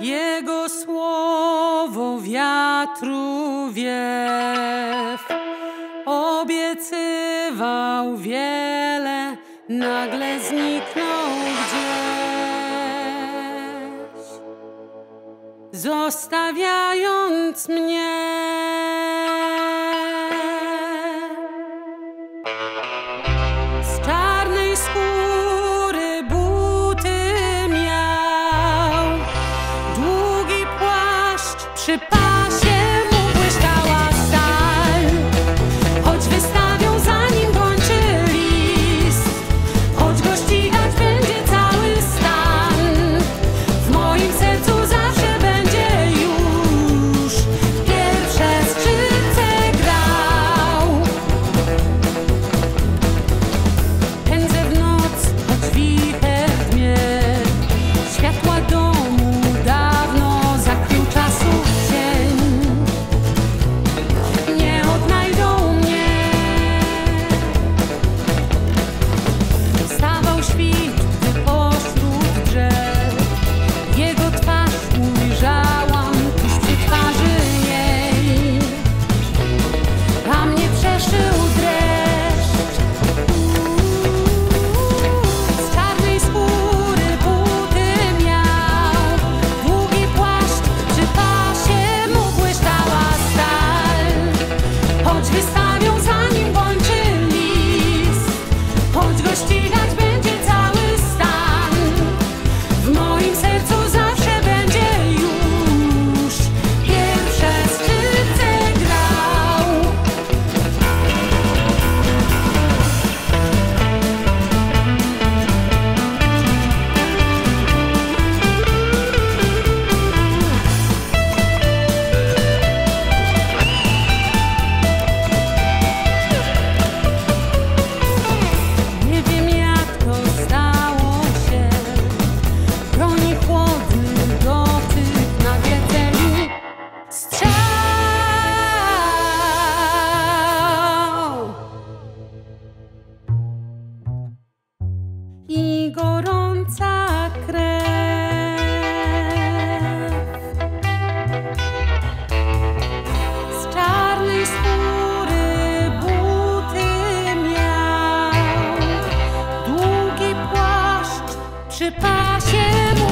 Jego słowo wiatru wiew obiecywał wiele, nagle zniknął gdzieś, zostawiając mnie sais pas. gorąca krew. Z czarnej skóry buty miał, długi płaszcz przy pasie mu.